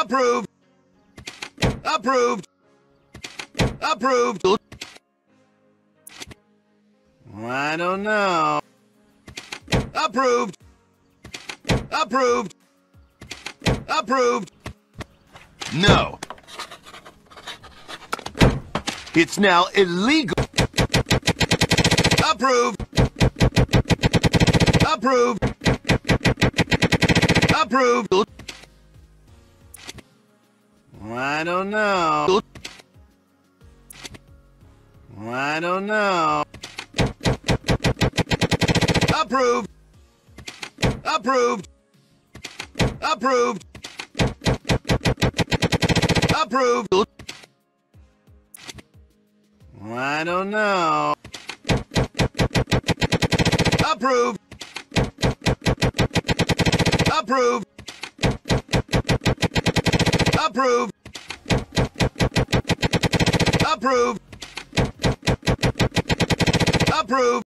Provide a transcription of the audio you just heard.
Approved. Approved. Approved. I don't know. Approved. Approved. Approved. No. It's now illegal. Approved. Approved. Approved. I don't know. I don't know. Approved. Approved. Approved. Approved. I don't know. Approved. Approved. Approved. Approved. Approved.